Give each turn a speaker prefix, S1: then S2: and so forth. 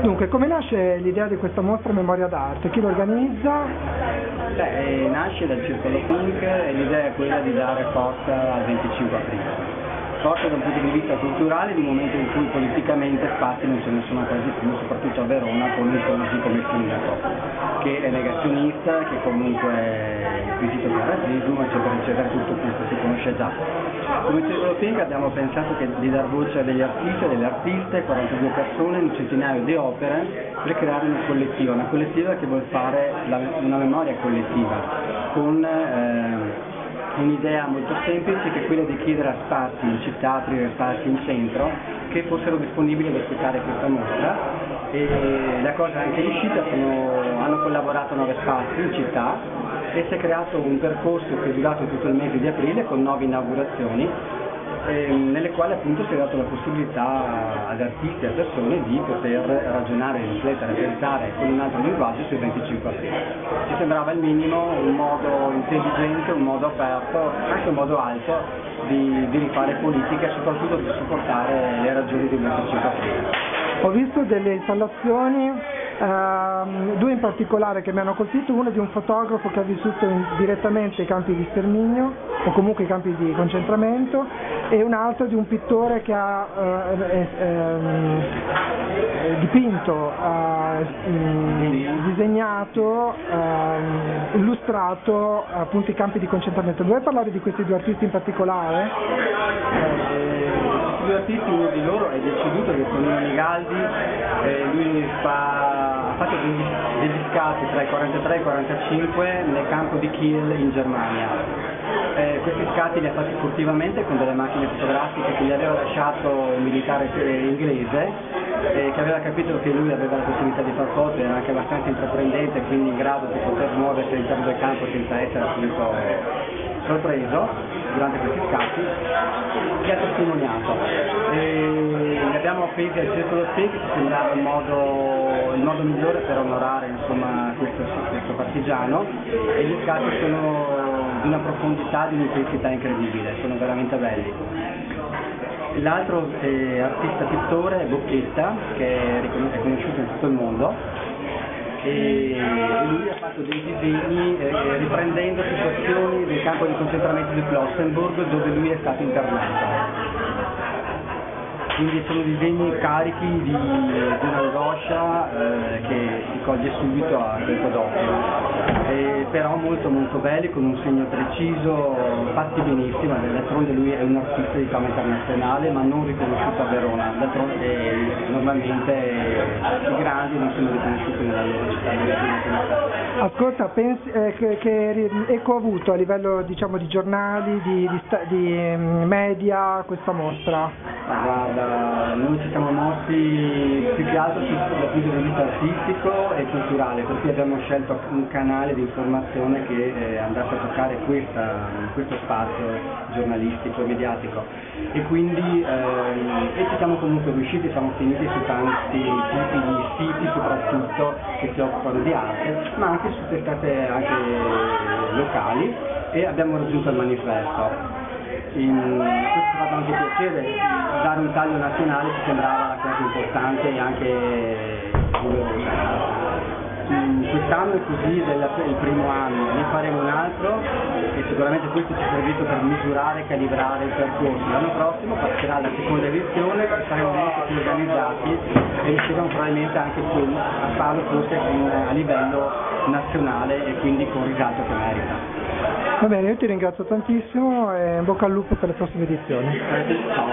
S1: Dunque, come nasce l'idea di questa mostra Memoria d'arte? Chi lo organizza?
S2: Beh, nasce dal Circolo Pink e l'idea è quella di dare forza al 25 aprile forte da un punto di vista culturale di un momento in cui politicamente spazi non ce ne sono quasi più, soprattutto a Verona con un Consi come sindaco, che è negazionista, che comunque è inquisito per razzismo, eccetera, eccetera, tutto questo si conosce già. Come Circolo Pink abbiamo pensato che di dar voce a degli artisti delle artiste, 42 persone, un centinaio di opere, per creare una collettiva, una collettiva che vuole fare la, una memoria collettiva con eh, un'idea molto semplice che è quella di chiedere a spazi in città, aprire spazi in centro che fossero disponibili ad ospitare questa mostra. E la cosa è anche riuscita, sono, hanno collaborato nove spazi in città e si è creato un percorso che è durato tutto il mese di aprile con nove inaugurazioni ehm, nelle quali appunto si è dato la possibilità ad artisti e a persone di poter ragionare, riflettere, pensare con un altro linguaggio sui 25 aprile. Ci sembrava il minimo un modo intelligente, un modo aperto, anche un modo alto di, di rifare politica e soprattutto di supportare le ragioni del 25 aprile.
S1: Ho visto delle installazioni Uh, due in particolare che mi hanno colpito, uno di un fotografo che ha vissuto in, direttamente i campi di sterminio o comunque i campi di concentramento e un altro di un pittore che ha uh, eh, eh, dipinto, uh, disegnato, ehm, illustrato appunto i campi di concentramento. Vuoi parlare di questi due artisti in particolare?
S2: questi due artisti, uno di loro è deceduto, che è Tonino Nigaldi, lui fa degli scatti tra i 43 e i 45 nel campo di Kiel in Germania. Eh, questi scatti li ha fatti furtivamente con delle macchine fotografiche che gli aveva lasciato un militare inglese eh, che aveva capito che lui aveva la possibilità di far foto, era anche abbastanza intraprendente, quindi in grado di poter muoversi all'interno del campo senza essere appunto sorpreso durante questi scatti, che ha testimoniato. E li abbiamo appesi al circolo ci sembrava il modo, il modo migliore per onorare insomma, questo, questo, partigiano e gli scatti sono di una profondità, di un'intensità incredibile, sono veramente belli. L'altro eh, artista pittore è Bocchetta, che è conosciuto in tutto il mondo, e lui ha fatto dei disegni eh, riprendendo situazioni del campo di concentramento di Flossenburg dove lui è stato internato quindi sono disegni carichi di, di un'angoscia eh, che si coglie subito a tempo e, però molto molto belli, con un segno preciso, fatti benissimo, d'altronde lui è un artista di fama internazionale ma non riconosciuto a Verona, d'altronde normalmente i grandi non sono riconosciuti nella loro città.
S1: Ascolta, pensi, eh, che, che, eco ha avuto a livello diciamo, di giornali, di, di, di mm, media questa mostra?
S2: Guarda, noi ci siamo mossi più che altro dal punto di vista artistico e culturale, per cui abbiamo scelto un canale di informazione che eh, andasse a toccare questa, questo spazio giornalistico e mediatico. E quindi eh, e ci siamo comunque riusciti, siamo finiti su tanti tipi di siti soprattutto che si occupano di arte, ma anche su testate anche locali e abbiamo raggiunto il manifesto. In, questo ha fatto anche piacere, dare un taglio nazionale ci sembrava la cosa importante e anche curiosa. Quest'anno è così, il primo anno, ne faremo un altro e sicuramente questo ci è servito per misurare e calibrare il percorso. L'anno prossimo passerà alla seconda edizione, saremo molto più organizzati riusciremo probabilmente anche a farlo forse a livello nazionale e quindi con risalto che merita.
S1: Va bene, io ti ringrazio tantissimo e in bocca al lupo per le prossime edizioni.
S2: Ciao.